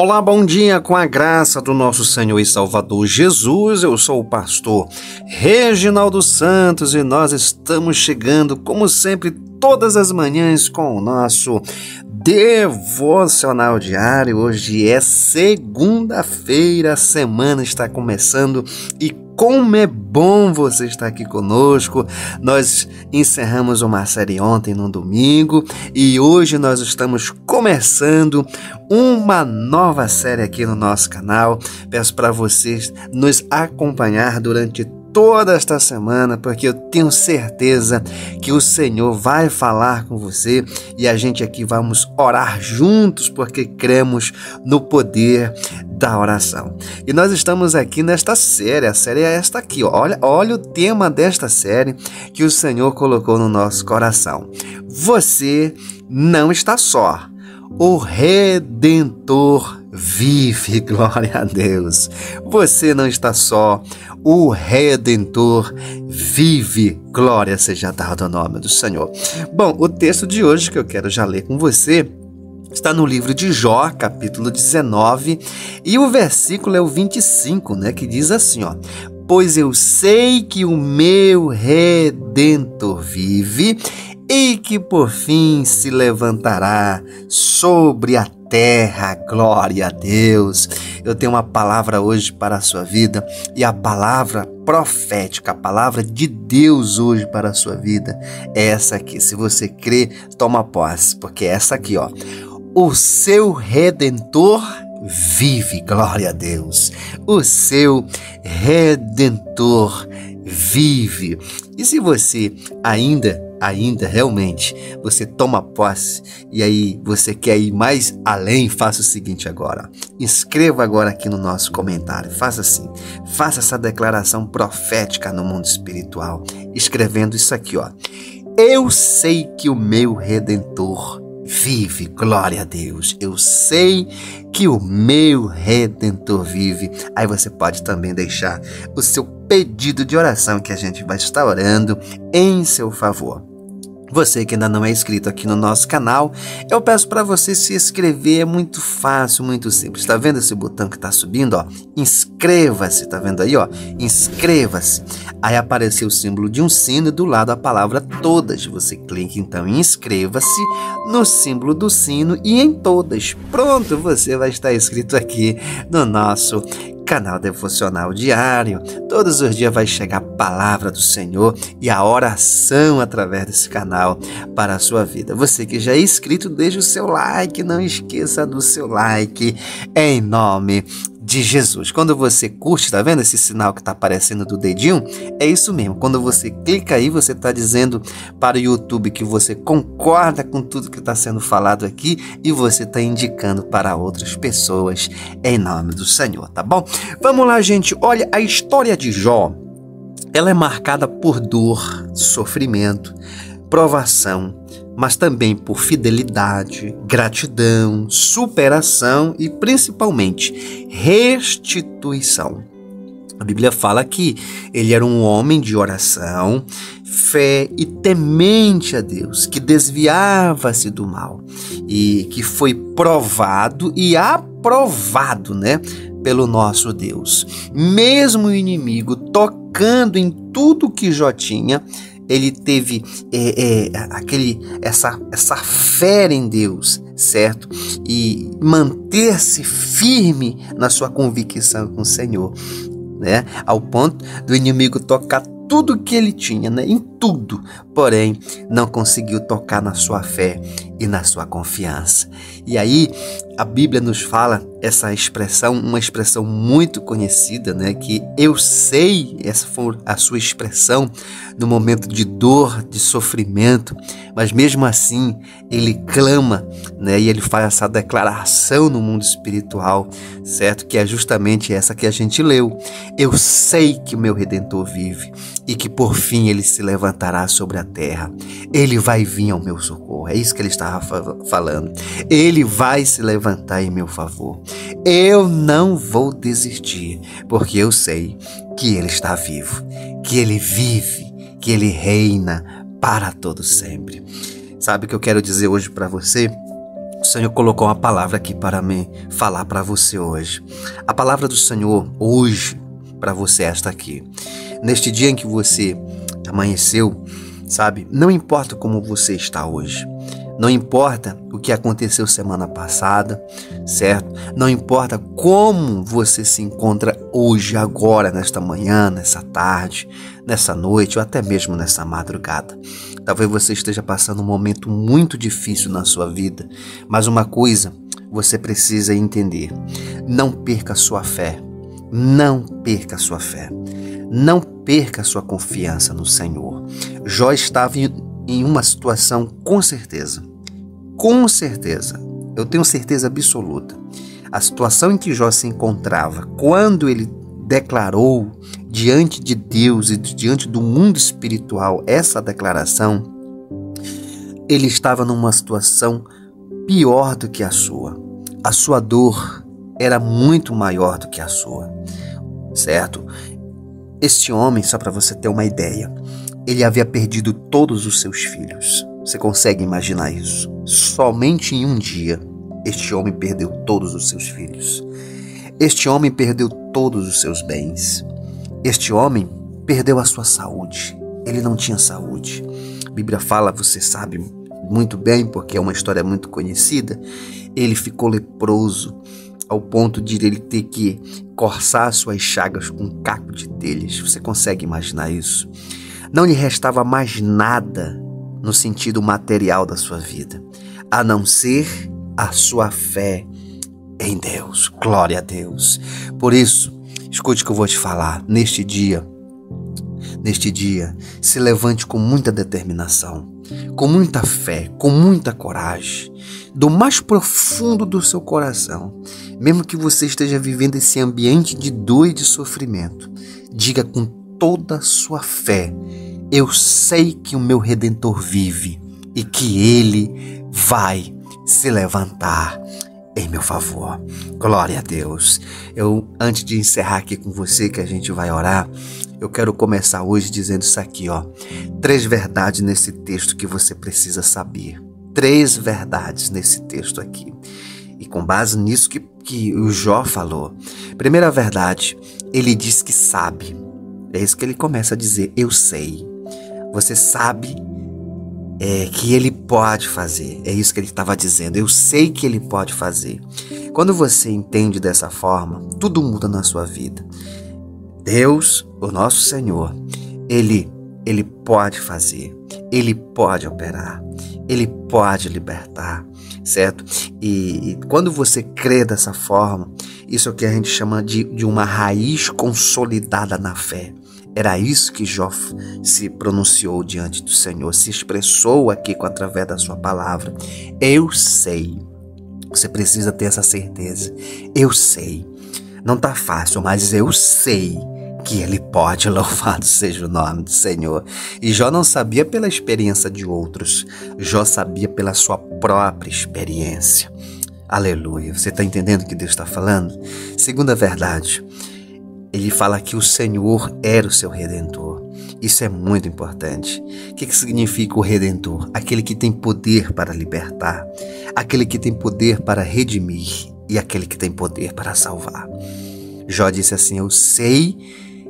Olá, bom dia com a graça do nosso Senhor e Salvador Jesus. Eu sou o pastor Reginaldo Santos e nós estamos chegando, como sempre, todas as manhãs com o nosso devocional diário. Hoje é segunda-feira, a semana está começando e como é bom você estar aqui conosco. Nós encerramos uma série ontem no domingo e hoje nós estamos começando uma nova série aqui no nosso canal. Peço para vocês nos acompanhar durante toda esta semana, porque eu tenho certeza que o Senhor vai falar com você e a gente aqui vamos orar juntos, porque cremos no poder da oração. E nós estamos aqui nesta série, a série é esta aqui, olha, olha o tema desta série que o Senhor colocou no nosso coração. Você não está só. O Redentor vive, glória a Deus. Você não está só, o Redentor vive, glória seja dada ao nome do Senhor. Bom, o texto de hoje que eu quero já ler com você está no livro de Jó, capítulo 19, e o versículo é o 25, né, que diz assim, ó: Pois eu sei que o meu redentor vive e que por fim se levantará sobre a terra. Glória a Deus. Eu tenho uma palavra hoje para a sua vida e a palavra profética, a palavra de Deus hoje para a sua vida é essa aqui. Se você crê, toma posse, porque é essa aqui, ó. O seu redentor vive, glória a Deus. O seu redentor vive. E se você ainda ainda realmente você toma posse e aí você quer ir mais além, faça o seguinte agora. Escreva agora aqui no nosso comentário. Faça assim. Faça essa declaração profética no mundo espiritual, escrevendo isso aqui, ó. Eu sei que o meu redentor vive. Glória a Deus. Eu sei que o meu redentor vive. Aí você pode também deixar o seu pedido de oração que a gente vai estar orando em seu favor. Você que ainda não é inscrito aqui no nosso canal, eu peço para você se inscrever, é muito fácil, muito simples. Está vendo esse botão que está subindo, ó? Inscreva-se, tá vendo aí, ó? Inscreva-se. Aí apareceu o símbolo de um sino e do lado a palavra todas. Você clica então em inscreva-se no símbolo do sino e em todas. Pronto, você vai estar inscrito aqui no nosso canal devocional diário. Todos os dias vai chegar a palavra do Senhor e a oração através desse canal para a sua vida. Você que já é inscrito, deixe o seu like, não esqueça do seu like em nome de Jesus. Quando você curte, tá vendo esse sinal que tá aparecendo do dedinho? É isso mesmo. Quando você clica aí, você tá dizendo para o YouTube que você concorda com tudo que está sendo falado aqui e você tá indicando para outras pessoas em nome do Senhor, tá bom? Vamos lá, gente. Olha, a história de Jó, ela é marcada por dor, sofrimento, provação, mas também por fidelidade, gratidão, superação e principalmente restituição. A Bíblia fala que ele era um homem de oração, fé e temente a Deus, que desviava-se do mal e que foi provado e aprovado, né, pelo nosso Deus. Mesmo o inimigo tocando em tudo que Jó tinha, ele teve é, é, aquele, essa, essa fé em Deus, certo? E manter-se firme na sua convicção com o Senhor, né? Ao ponto do inimigo tocar tudo que ele tinha, né? Tudo, porém não conseguiu tocar na sua fé e na sua confiança. E aí a Bíblia nos fala essa expressão, uma expressão muito conhecida, né? Que eu sei, essa foi a sua expressão no momento de dor, de sofrimento, mas mesmo assim ele clama, né? E ele faz essa declaração no mundo espiritual, certo? Que é justamente essa que a gente leu. Eu sei que o meu redentor vive e que por fim ele se levantará sobre a terra. Ele vai vir ao meu socorro. É isso que ele estava falando. Ele vai se levantar em meu favor. Eu não vou desistir, porque eu sei que ele está vivo, que ele vive, que ele reina para todo sempre. Sabe o que eu quero dizer hoje para você? o Senhor colocou uma palavra aqui para mim falar para você hoje. A palavra do Senhor hoje para você esta aqui. Neste dia em que você amanheceu, sabe? Não importa como você está hoje. Não importa o que aconteceu semana passada, certo? Não importa como você se encontra hoje, agora, nesta manhã, nessa tarde, nessa noite ou até mesmo nessa madrugada. Talvez você esteja passando um momento muito difícil na sua vida, mas uma coisa você precisa entender: não perca sua fé. Não perca a sua fé. Não perca a sua confiança no Senhor. Jó estava em uma situação com certeza com certeza, eu tenho certeza absoluta, a situação em que Jó se encontrava quando ele declarou diante de Deus e diante do mundo espiritual essa declaração, ele estava numa situação pior do que a sua. A sua dor era muito maior do que a sua, certo? Este homem, só para você ter uma ideia, ele havia perdido todos os seus filhos. Você consegue imaginar isso? Somente em um dia, este homem perdeu todos os seus filhos. Este homem perdeu todos os seus bens. Este homem perdeu a sua saúde. Ele não tinha saúde. A Bíblia fala, você sabe muito bem, porque é uma história muito conhecida. Ele ficou leproso ao ponto de ele ter que corçar suas chagas com um caco de telhas. Você consegue imaginar isso? Não lhe restava mais nada no sentido material da sua vida, a não ser a sua fé em Deus. Glória a Deus. Por isso, escute o que eu vou te falar neste dia. Neste dia, se levante com muita determinação, com muita fé, com muita coragem, do mais profundo do seu coração, mesmo que você esteja vivendo esse ambiente de dor e de sofrimento, diga com toda a sua fé eu sei que o meu redentor vive e que ele vai se levantar em meu favor. Glória a Deus. Eu antes de encerrar aqui com você que a gente vai orar, eu quero começar hoje dizendo isso aqui, ó. Três verdades nesse texto que você precisa saber. Três verdades nesse texto aqui. E com base nisso que, que o Jó falou. Primeira verdade, ele diz que sabe. É isso que ele começa a dizer. Eu sei você sabe é, que ele pode fazer. É isso que ele estava dizendo. Eu sei que ele pode fazer. Quando você entende dessa forma, tudo muda na sua vida. Deus, o nosso Senhor, ele ele pode fazer, ele pode operar, ele pode libertar, certo? E, e, quando você crê dessa forma, isso é o que a gente chama de, de uma raiz consolidada na fé. Era isso que Jó se pronunciou diante do Senhor, se expressou aqui com através da sua palavra. Eu sei. Você precisa ter essa certeza. Eu sei. Não está fácil, mas eu sei que ele pode, louvado seja o nome do Senhor. E Jó não sabia pela experiência de outros, Jó sabia pela sua própria experiência. Aleluia. Você está entendendo o que Deus está falando? Segunda verdade, ele fala que o Senhor era o seu redentor. Isso é muito importante. O que, que significa o redentor? Aquele que tem poder para libertar, aquele que tem poder para redimir e aquele que tem poder para salvar. Jó disse assim: Eu sei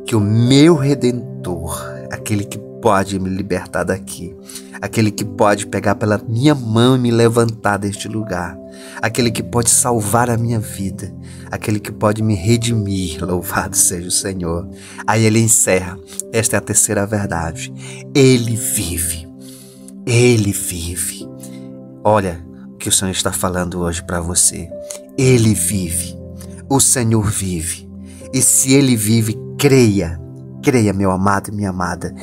que o meu redentor, aquele que pode me libertar daqui, aquele que pode pegar pela minha mão e me levantar deste lugar, aquele que pode salvar a minha vida, aquele que pode me redimir. Louvado seja o Senhor. Aí ele encerra. Esta é a terceira verdade. Ele vive. Ele vive. Olha o que o Senhor está falando hoje para você. Ele vive. O Senhor vive. E se ele vive, creia. Creia, meu amado e minha amada.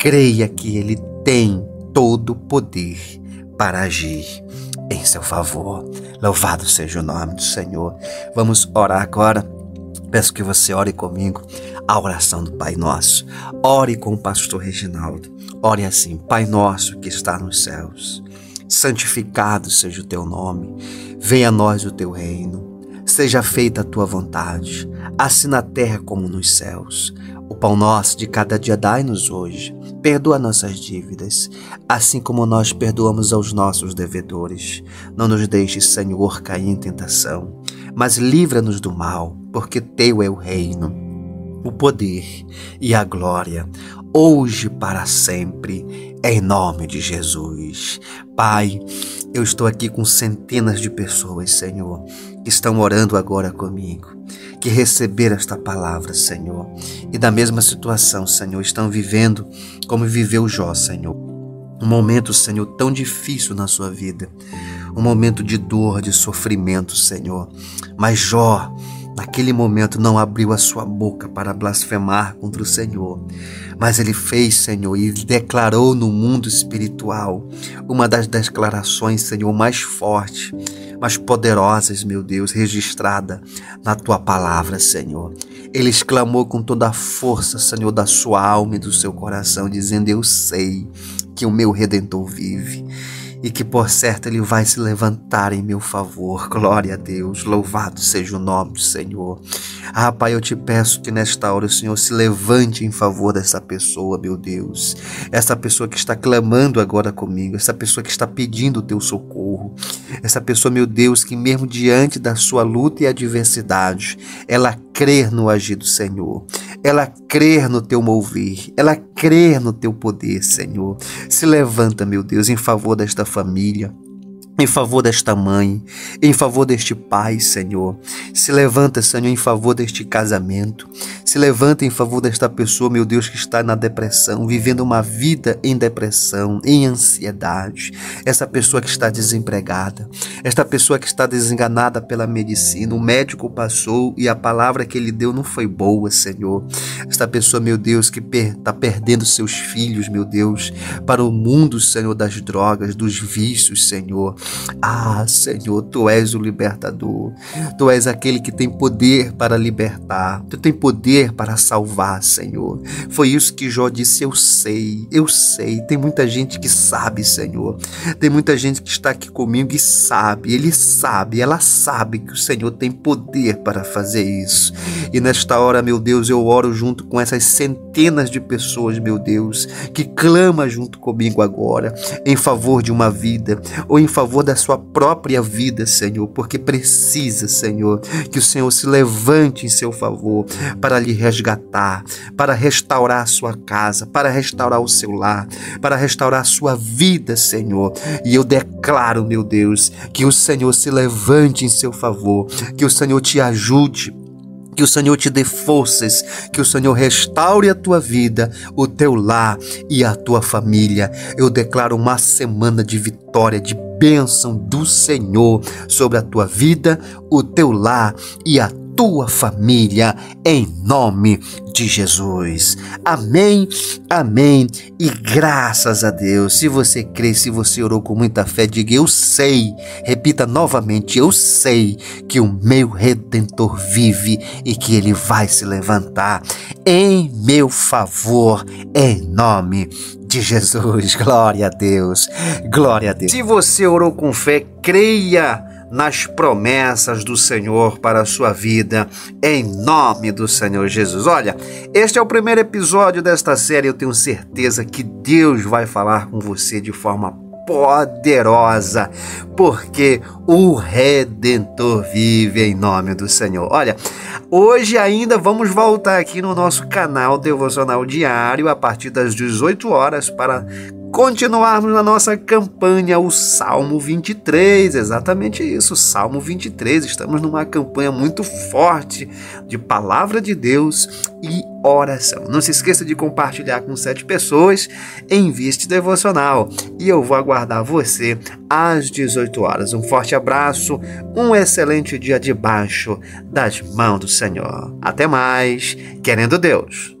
Creia que ele tem todo o poder para agir em seu favor. Louvado seja o nome do Senhor. Vamos orar agora. Peço que você ore comigo a oração do Pai Nosso. Ore com o pastor Reginaldo. Ore assim: Pai Nosso que está nos céus, santificado seja o teu nome. Venha a nós o teu reino. Seja feita a tua vontade, assim na terra como nos céus. O pão nosso de cada dia dai-nos hoje perdoa nossas dívidas, assim como nós perdoamos aos nossos devedores. Não nos deixes, Senhor, cair em tentação, mas livra-nos do mal, porque teu é o reino, o poder e a glória, hoje para sempre, em nome de Jesus. Pai, eu estou aqui com centenas de pessoas, Senhor, que estão orando agora comigo que receberam esta palavra, Senhor. E da mesma situação, Senhor, estão vivendo como viveu Jó, Senhor. Um momento, Senhor, tão difícil na sua vida. Um momento de dor, de sofrimento, Senhor. Mas Jó, naquele momento, não abriu a sua boca para blasfemar contra o Senhor. Mas ele fez, Senhor, e declarou no mundo espiritual uma das declarações, Senhor, mais fortes mas poderosas, meu Deus, registrada na tua palavra, Senhor. Ele exclamou com toda a força, Senhor, da sua alma e do seu coração, dizendo: Eu sei que o meu redentor vive e que por certo ele vai se levantar em meu favor. Glória a Deus, louvado seja o nome do Senhor. Ah, Pai, eu te peço que nesta hora o Senhor se levante em favor dessa pessoa, meu Deus. Essa pessoa que está clamando agora comigo, essa pessoa que está pedindo o teu socorro. Essa pessoa, meu Deus, que mesmo diante da sua luta e adversidade, ela crer no agir do Senhor, ela crer no teu mover, ela crer no teu poder, Senhor. Se levanta, meu Deus, em favor desta família em favor desta mãe, em favor deste pai, Senhor. Se levanta, Senhor, em favor deste casamento. Se levanta em favor desta pessoa, meu Deus, que está na depressão, vivendo uma vida em depressão, em ansiedade. Essa pessoa que está desempregada, esta pessoa que está desenganada pela medicina. O médico passou e a palavra que ele deu não foi boa, Senhor. Esta pessoa, meu Deus, que está perdendo seus filhos, meu Deus, para o mundo, Senhor, das drogas, dos vícios, Senhor. Ah, Senhor, tu és o libertador. Tu és aquele que tem poder para libertar. Tu tem poder para salvar, Senhor. Foi isso que Jó disse: Eu sei, eu sei. Tem muita gente que sabe, Senhor. Tem muita gente que está aqui comigo e sabe. Ele sabe, ela sabe que o Senhor tem poder para fazer isso. E nesta hora, meu Deus, eu oro junto com essas centenas de pessoas, meu Deus, que clama junto comigo agora em favor de uma vida ou em favor favor da sua própria vida, Senhor, porque precisa, Senhor, que o Senhor se levante em seu favor para lhe resgatar, para restaurar a sua casa, para restaurar o seu lar, para restaurar a sua vida, Senhor. E eu declaro, meu Deus, que o Senhor se levante em seu favor, que o Senhor te ajude que o Senhor te dê forças, que o Senhor restaure a tua vida, o teu lar e a tua família. Eu declaro uma semana de vitória, de bênção do Senhor sobre a tua vida, o teu lar e a tua família, em nome de Jesus. Amém, amém e graças a Deus. Se você crê, se você orou com muita fé, diga: Eu sei. Repita novamente: Eu sei que o meu redentor vive e que ele vai se levantar em meu favor, em nome de Jesus. Glória a Deus. Glória a Deus. Se você orou com fé, creia nas promessas do Senhor para a sua vida, em nome do Senhor Jesus. Olha, este é o primeiro episódio desta série. Eu tenho certeza que Deus vai falar com você de forma poderosa, porque o Redentor vive em nome do Senhor. Olha, hoje ainda vamos voltar aqui no nosso canal Devocional Diário a partir das 18 horas para continuarmos na nossa campanha, o Salmo 23, exatamente isso, Salmo 23. Estamos numa campanha muito forte de palavra de Deus e oração. Não se esqueça de compartilhar com sete pessoas, envie este devocional e eu vou aguardar você às 18 horas. Um forte abraço, um excelente dia debaixo das mãos do Senhor. Até mais, querendo Deus.